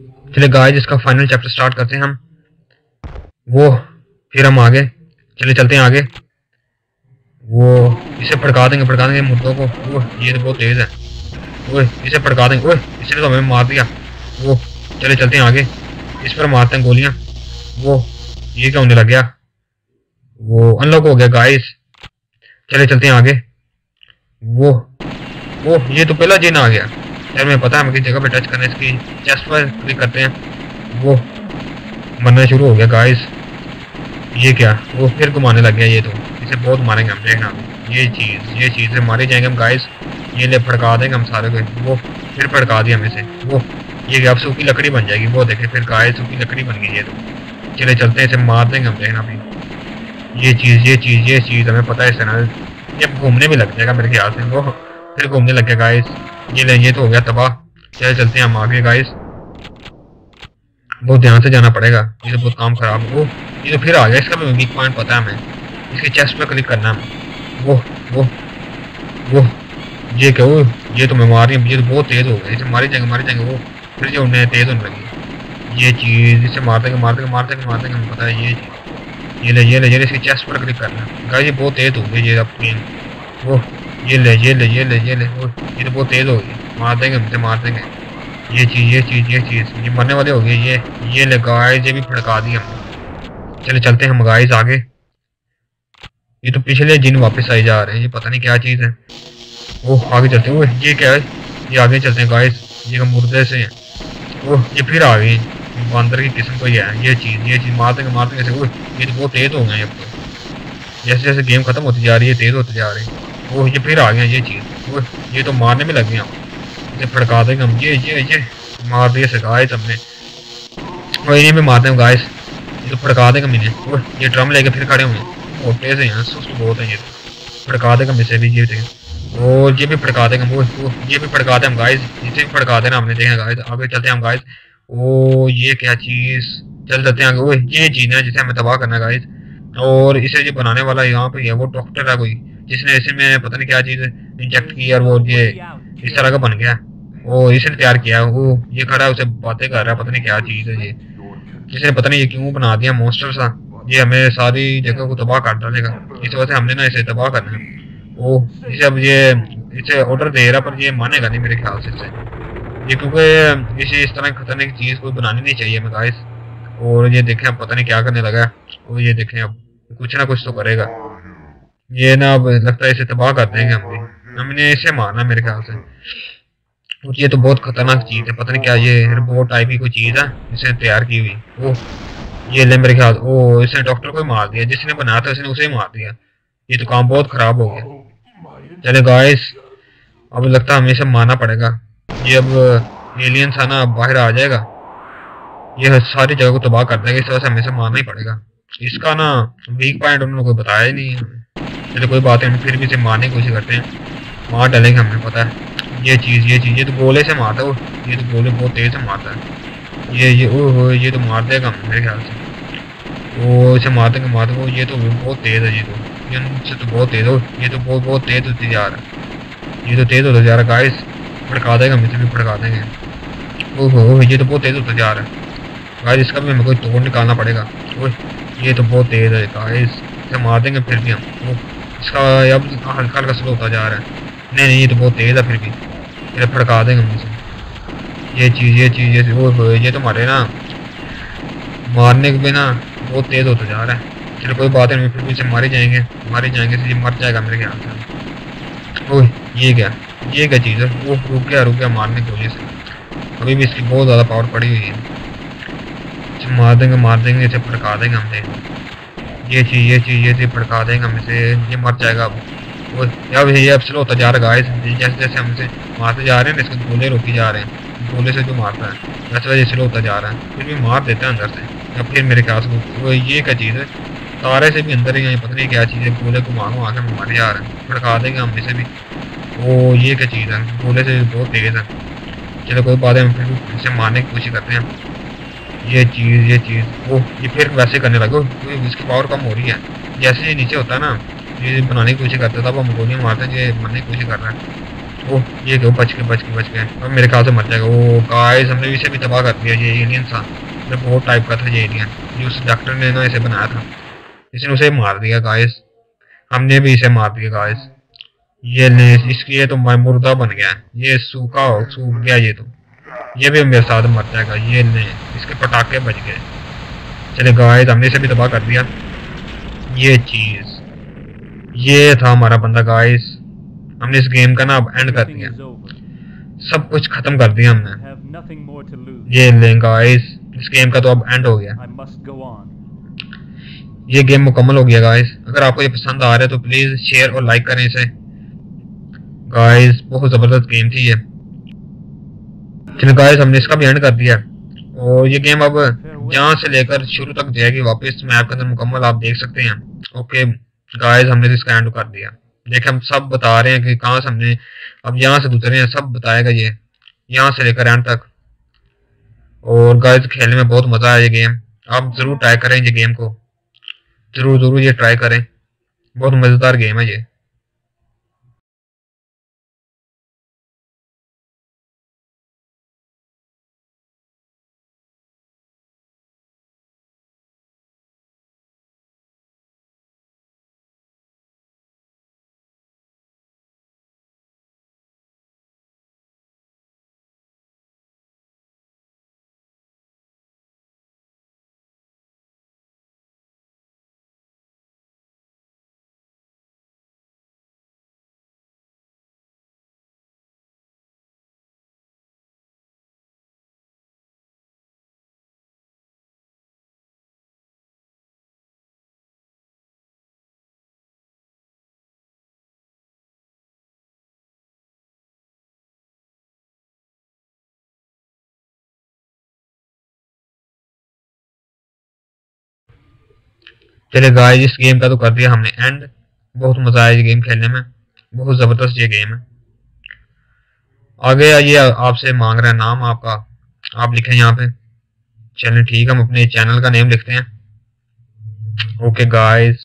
चले गाय जिसका final chapter start करते हैं हम। वो, फिर हम आगे। चले चलते हैं आगे। वो, इसे फड़का देंगे फड़का देंगे मुर्दों को। वो ये तो बहुत तेज़ है। वो इसे फड़का देंगे। ओए इसने तो हमें मार दिया। वो चले चलते हैं आगे। इस पर मारते हैं गोलियाँ। वो, ये क्या होने लग गया? वो अनलॉक हो गया गाइस चले चलते हैं आगे। वो वो ये तो पहला जिन आ गया। यार मैं पता है किस जगह पे टच करना इसकी चेस्ट पर क्लिक करते हैं। वो मरना शुरू हो गया गाइस ये क्या? वो फिर घुमाने लग गया ये तो। इसे बहुत मारेंगे हम, देखना। ये चीज़ ये चीज़ से मारे जाएँगे हम गाइस ये ले फड़का देंगे हम सारे को। वो फिर फड़का दिया हमें से वो, ये क्या, अब सूखी लकड़ी बन जाएगी। वो देखे फिर गाय सूखी लकड़ी बन गई ये तो। चले चलते हैं, इसे मार देंगे हम, देखना अभी। ये चीज़ ये चीज़ ये चीज़, हमें पता है इस तरह। ये घूमने भी लग जाएगा मेरे ख्याल से? वो फिर घूमने लग गया गाइस ये ले ये तो हो गया तबाह। चले चलते हैं हम आगे गाइस बहुत ध्यान से जाना पड़ेगा। ये तो बहुत काम खराब वो ये तो फिर आ गया, इसका भी वीक पॉइंट पता है हमें। इसके चेस्ट पे क्लिक करना है। वो वो वो। ये क्या वो ये तो मैं मार रही हूँ। ये तो बहुत तेज़ हो गया। इसे मारी जाएँगे मारी जाएँगे। वो फिर जो उन्हें तेज़ होने लगी। ये चीज़, इसे मार देंगे मार देंगे मार देंगे मार देंगे। पता है ये चीज़। ये ले ये ले, ये इसके चेस्ट पर क्लिक करना। गाय ये बहुत तेज़ हो गई ये अब वो ये ले ये ले ये ले ये ले। ये तो बहुत तेज़ हो गई। मार देंगे हमसे मार देंगे। ये चीज़ ये चीज़ ये चीज़। ये मरने वाले हो गए, ये ये ले गाय ये भी फड़का दी हम चले, चलते हैं हम गाइस आगे। ये तो पिछले जिन वापस आई जा रहे हैं, ये पता नहीं क्या चीज़ है। वो आगे चलते हैं। ये क्या है? ये आगे चलते हैं गाइस ये हम मुर्दे से हैं। वो ये फिर आ गई। बंदर की किस्म को ही। ये चीज़ ये चीज़। मार देंगे मार देंगे। वो ये तो बहुत तेज़ हो गए जैसे जैसे गेम खत्म होती जा रही है, तेज़ होती जा रही है। वो ये फिर आ गया ये चीज़। ये तो मारने में लग गया। इसे फड़का देंगे हम। ये ये ये। मार दिए से गाइस हमने। और इन्हें भी मारते हैं गाइस ये तो फड़का देंगे मैंने वो ये ड्रम लेके फिर खड़े हुए मोटे से हैं सुस्त बहुत है ये तो। फड़का देंगे मिसे भी, ये वो ये भी फड़का देंगे वो ये भी फड़का दे हम गाइस इसे भी फड़का देना हमने देखा गाइस आगे चलते हैं हम गाइस वो ये क्या चीज़? चल चलते हैं आगे। ये है जिसे हमें तबाह करना गाइस और इसे जो बनाने वाला यहाँ पे है वो डॉक्टर है कोई। जिसने ऐसे में पता नहीं क्या चीज़ इंजेक्ट की और वो ये इस तरह का बन गया। वो इसने तैयार किया, वो ये खड़ा है उसे बातें कर रहा है पता नहीं क्या चीज़ है ये। जिसने पता नहीं ये क्यों बना दिया मोस्टर सा। ये हमें सारी जगह को तबाह कर डालेगा। इस वजह से हमने ना इसे तबाह करना है। वो इसे अब ये, इसे ऑर्डर दे रहा, पर ये मानेगा नहीं मेरे ख्याल से इसे। ये क्योंकि इसे इस तरह खतरनाक चीज़ कोई बनानी नहीं चाहिए मैं और ये देखें पता नहीं क्या करने लगा और ये देखें, अब कुछ ना कुछ तो करेगा। ये ना अब लगता है इसे तबाह कर देंगे हम भी। हमने इसे मारना मेरे ख्याल से। और ये तो बहुत खतरनाक चीज़ है, पता नहीं क्या ये रोबोट टाइप की कोई चीज़ है इसे तैयार की हुई। वो, ये ले मेरे ख्याल, ओ, इसने डॉक्टर को मार दिया, जिसने बनाया था उसने उसे ही मार दिया। ये तो काम बहुत ख़राब हो गया। चले गाइस अब लगता है हमें इसे मारना पड़ेगा। ये अब एलियन था ना बाहर आ जाएगा। ये सारी जगह को तबाह कर देगा, इस वजह से हमें इसे मारना ही पड़ेगा। इसका ना वीक पॉइंट उन्होंने कोई बताया ही नहीं है। चलो कोई बात नहीं, फिर भी इसे मारने की कोशिश करते हैं। मार डालेंगे हमें पता है। ये चीज़ ये चीज़, ये तो गोले से मारता है ये तो गोले बहुत तेज़ से मारता है। ये ये ओ हो ये तो मार देगा मेरे ख्याल से। वो इसे मार देंगे मार देंगे ये तो बहुत तेज़ है, ये तो। ये से तो बहुत तेज़ हो, ये तो बहुत बहुत तेज़ होती जा रहा है। ये तो तेज़ होता जा रहा है गाइस भड़का देगा हम भी भड़का देंगे। ओह हो ये तो बहुत तेज़ होता जा रहा है। गाइस इसका भी हमें कोई तोड़ निकालना पड़ेगा। ओह, ये तो बहुत तेज़ है गाइस इसे मार देंगे फिर भी हम। इसका अब हल्का हल्का स्लो होता जा रहा है। नहीं नहीं, ये तो बहुत तेज़ है फिर भी। ये फड़का देंगे मुझे ये चीज़ ये चीज़, ये वो ये तो मारे ना। मारने के बिना बहुत तेज़ होता जा रहा है। चलो, कोई बात नहीं फिर भी इसे मारे जाएँगे। मारे जाएँगे ये मर जाएगा मेरे ख्याल से। ओह, ये क्या? ये क्या चीज़ है? वो रुक गया रुक गया मारने की वजह से। अभी भी इसकी बहुत ज़्यादा पावर पड़ी हुई है। मार देंगे मार देंगे, इसे फड़का देंगे हमसे ये चीज़ ये चीज़ ये चीज़ भड़का देंगे हम इसे। ये मर जाएगा अब। वो अब ये अब स्लो होता जा रहा है जैसे जैसे हम इसे मारते जा रहे हैं, इसके गोले रोकी जा रहे हैं। गोले से जो मारता है, वैसे वैसे स्लो होता जा रहा है। फिर भी मार देता है अंदर से। या फिर मेरे ख्याल से ये क्या चीज़ है? तारे से भी अंदर ही पता नहीं क्या चीज़ है। गोले को मांगो आके मारे जा रहे हैं। भड़का देंगे हम इसे भी। वो ये क्या चीज़ है? गोले से बहुत तेज़ है। चलो कोई बात है हम फिर इसे मारने की कोशिश करते हैं। ये चीज़ ये चीज़, वो, ये फिर वैसे करने लगे। क्योंकि इसकी पावर कम हो रही है। जैसे ये नीचे होता ना, ये बनाने की कोशिश करता था, वो हम गोलियाँ मारते, ये मरने की कोशिश कर रहा है। ओह ये क्यों बच के बच के बच गए। अब मेरे ख्याल से मर जाएगा। वो गाइस हमने इसे भी तबाह कर दिया, ये एलियन था। ये बहुत टाइप का था ये एलियन जो उस डॉक्टर ने ना इसे बनाया था। इसने उसे मार दिया गाइस हमने भी इसे मार दिया गाइस ये इसकी ये तो मुर्दा बन गया। ये सूखा हो, सूख गया ये तो। ये भी मेरे साथ मर जाएगा ये ले इसके पटाखे बच गए। चले गाइस हमने इसे भी तबाह कर दिया। ये चीज़। ये था हमारा बंदा गाइस हमने इस गेम का ना अब एंड कर दिया। सब कुछ खत्म कर दिया हमने। ये ले गाइस इस गेम का तो अब एंड हो गया। ये गेम मुकम्मल हो गया गाइस अगर आपको ये पसंद आ रहा है तो प्लीज़ शेयर और लाइक करें इसे। गाइस बहुत ज़बरदस्त गेम थी ये। गाइस हमने इसका भी एंड कर दिया। और ये गेम अब यहाँ से लेकर शुरू तक जाएगी वापस। मैप के अंदर मुकम्मल आप देख सकते हैं। ओके गाइस हमने तो इसका एंड कर दिया। देखिए, हम सब बता रहे हैं कि कहाँ से हमने अब यहाँ से गुजरे हैं, सब बताएगा ये। यहाँ से लेकर एंड तक। और गाइस खेलने में बहुत मज़ा आया ये गेम आप ज़रूर ट्राई करें ये गेम को। ज़रूर ज़रूर ये ट्राई करें। बहुत मज़ेदार गेम है ये। चले गाइस इस गेम का तो कर दिया हमने एंड बहुत मज़ा आया गेम खेलने में। बहुत ज़बरदस्त ये गेम है। आगे आइए, आपसे मांग रहे हैं नाम आपका। आप लिखें यहाँ पे। चलें ठीक है, हम अपने चैनल का नेम लिखते हैं। Okay guys